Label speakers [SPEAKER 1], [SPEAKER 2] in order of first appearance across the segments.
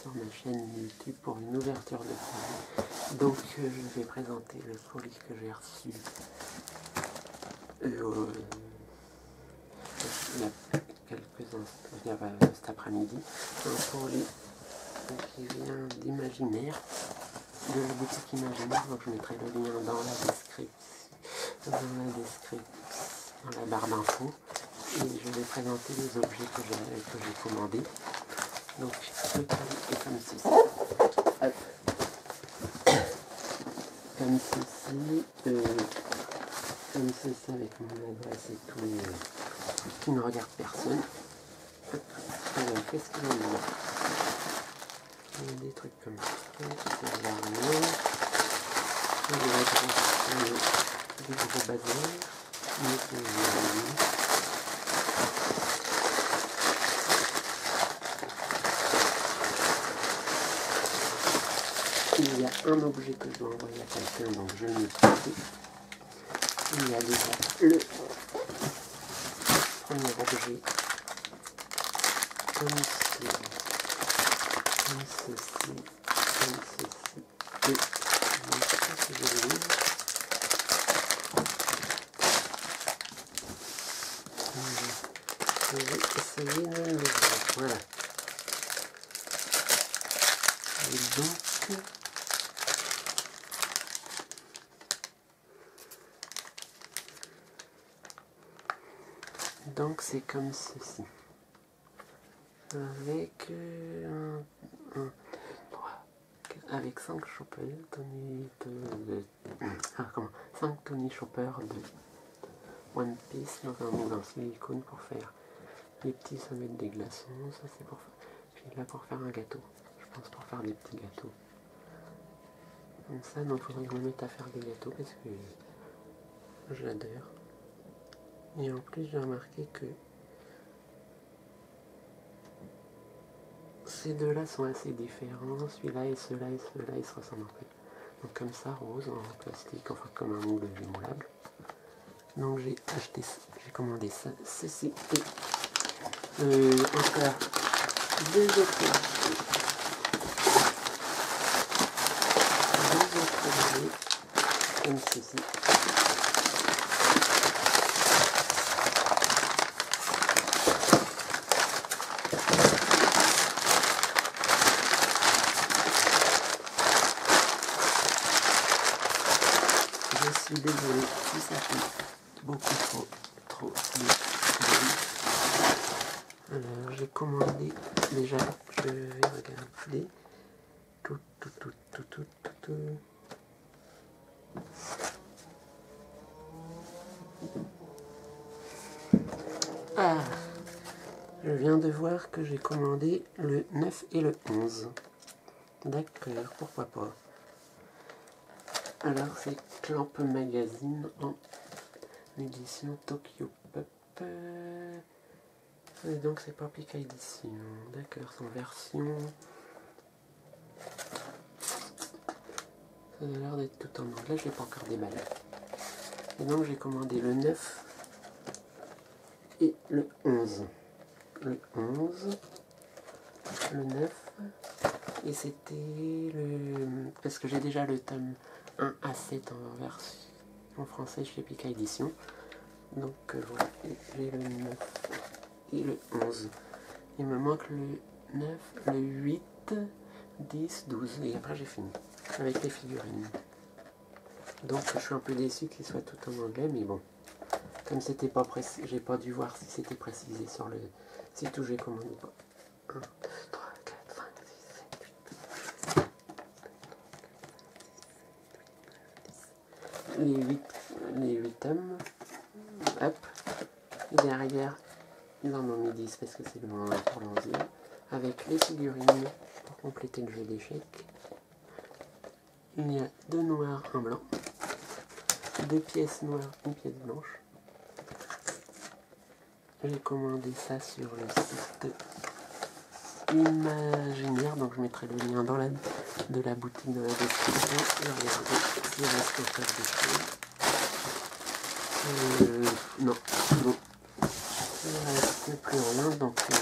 [SPEAKER 1] sur ma chaîne YouTube pour une ouverture de colis. Donc euh, je vais présenter le colis que j'ai reçu euh, il y a quelques instants, a, cet après-midi. Un colis qui vient d'Imaginaire, de la boutique Imaginaire, donc je mettrai le lien dans la description, dans la description, dans la barre d'infos et je vais présenter les objets que j'ai commandés. Donc le est comme ceci. Comme ceci, euh, comme ceci avec mon adresse et tout, euh, qui ne regarde personne. Alors qu'est-ce qu'il y a Il y a des trucs comme ça, c'est l'armée, l'adresse du gros bazar, mais c'est il y a un objet que je dois envoyer à quelqu'un, donc je l'ai trouvé. Il y a déjà le premier objet comme ceci, comme ceci, comme ceci, et ça que je vais Je vais essayer de le Voilà. Et donc, Donc c'est comme ceci. Avec euh, un, avec 5 choppers, Tony de, ah, comment 5 Tony Chopper de One Piece dans un silicone pour faire les petits sommets des glaçons, ça c'est pour puis là pour faire un gâteau, je pense pour faire des petits gâteaux. Comme ça, donc il faudrait que je me mette à faire des gâteaux parce que j'adore. Et en plus, j'ai remarqué que ces deux-là sont assez différents. Celui-là et ceux-là et ceux-là, ils se ressemblent un peu. Donc comme ça, rose en plastique, enfin comme un moule démoulable. Donc j'ai acheté, j'ai commandé ça, ceci et euh, encore deux autres deux autres comme ceci. Suis désolé si ça fait beaucoup trop, trop Alors j'ai commandé déjà, je vais regarder tout, tout, tout, tout, tout, tout, tout. Ah, je viens de voir que j'ai commandé le 9 et le 11. D'accord, pourquoi pas. Alors c'est Clamp Magazine en édition Tokyo Pop. Et donc c'est pas Pika édition. D'accord, en version. Ça a l'air d'être tout en anglais, je l'ai pas encore déballé. Et donc j'ai commandé le 9 et le 11. Le 11, le 9, et c'était le... Parce que j'ai déjà le tome 1 à 7 en version en français chez Pika Édition. Donc euh, voilà, j'ai le 9 et le 11. Il me manque le 9, le 8, 10, 12 et après j'ai fini avec les figurines. Donc je suis un peu déçu qu'il soit tout en anglais, mais bon. Comme c'était pas précis, j'ai pas dû voir si c'était précisé sur le site où j'ai commandé pas. 1, 2, 3, 4, 5, 6, 7, 8 les 8, les 8 tomes. Hop. derrière, ils en ont mis 10 parce que c'est le moment pour l'enlever. Avec les figurines pour compléter le jeu d'échecs. Il y a deux noirs, un blanc. Deux pièces noires, une pièce blanche. J'ai commandé ça sur le site imaginaire, donc je mettrai le lien dans la, de la boutique dans la description. Et regardez, s'il reste quelque chose. Euh, non, non. Il ne reste plus rien, donc euh,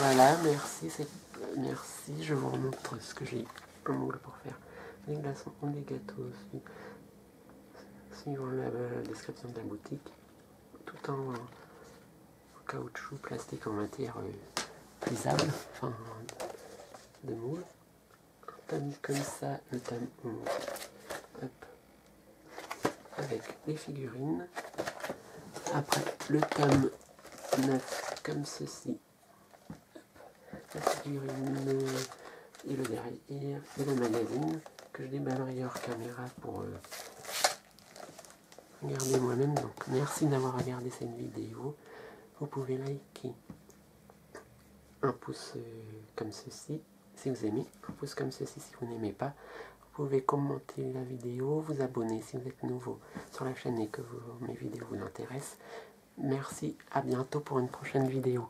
[SPEAKER 1] Voilà, merci, c'est merci, je vous remontre ce que j'ai un moule pour faire. Les glaçons ou des gâteaux aussi, suivant la, description de la boutique, tout en, caoutchouc, plastique en matière euh, enfin de moule. Un tome comme ça, le tome 11, hop, avec les figurines. Après, le tome 9 comme ceci, la figurine et le derrière et le magazine que je déballerai hors caméra pour euh, regarder moi-même. Donc merci d'avoir regardé cette vidéo. Vous pouvez liker un pouce euh, comme ceci si vous aimez, un pouce comme ceci si vous n'aimez pas. Vous pouvez commenter la vidéo, vous abonner si vous êtes nouveau sur la chaîne et que mes vidéos vous intéressent. Merci, à bientôt pour une prochaine vidéo.